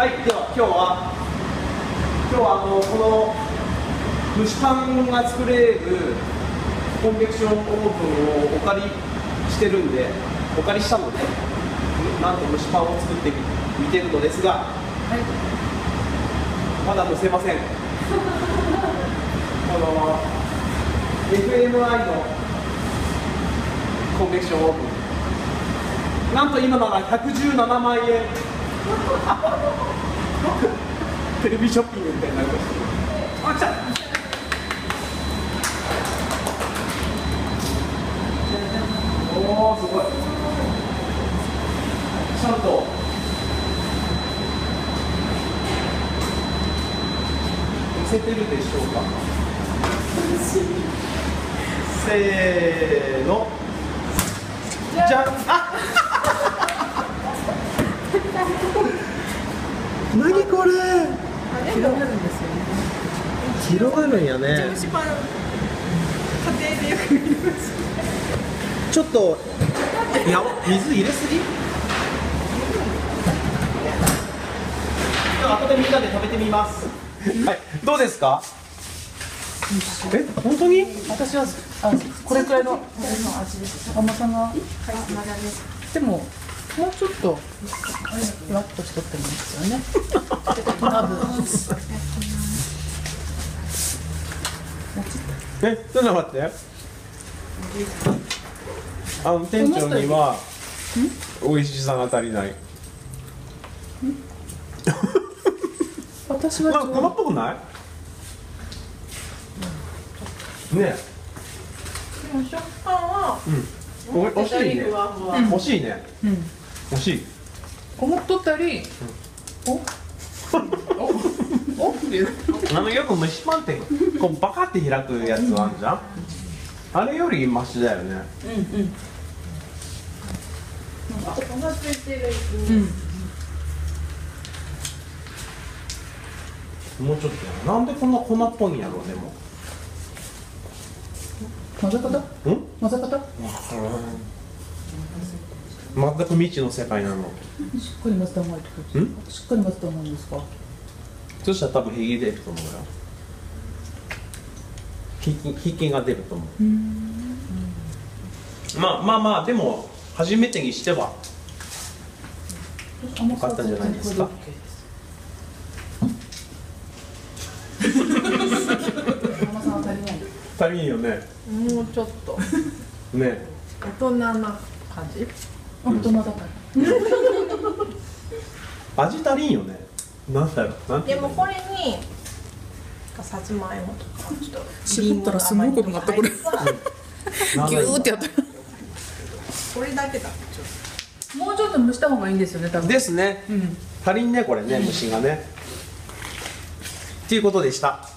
はいでは今日は今日はあのこの蒸しパンが作れるコンベクションオーブンをお借りしてるんでお借りしたのでなんと蒸しパンを作ってみてるのですがまだ蒸せません。この FMI のコンベクションオーブン。なんと今なら117万円テレビショッピングみたいになりましたあ来たおおすごい。ちゃんと見せてるでしょうか。せーの。じゃん。あ何これ？広がるんですよね。広がるんやね家庭でよく見ます。ちょっといや水入れすぎ？じゃあ後でみんなで食べてみますはいどうですか？え本当に？私はあこれくらいの味です。甘さがでももうちょっとふわっとしとってもいいですよね。多 分えちょっと待って。あの店長には美味しさが足りない。私はなんか粉っぽくない？ねでも食感はお惜しいね。ふわふわ。惜しいね。うん惜しい。思っとったり。お。お。お。ってあのよく蒸しパンってこうバカって開くやつあるじゃん。あれよりマシだよね。あ粉ついてる。うん。もうちょっとやななんでこんな粉っぽいんやろうでも混ぜ方？ん？混ぜ方？全く未知の世界なの。しっかり混ぜた方がいいってことん？しっかりですか？そしたら多分へぎ出ると思うよ。引き引きが出ると思う。まあまあまあでも初めてにしては甘かったんじゃないですか。甘さが足りない。足りんよね。もうちょっと。ね。大人な感じ？大人だから。味足りんよね。なんだろう。でもこれにさつまいもとかちょっと絞ったらすごいことになったこれ。ギューってやった。これだけだちょっもうちょっと蒸した方がいいんですよね多分。ですね。うん。足りんねこれね虫がね。っていうことでした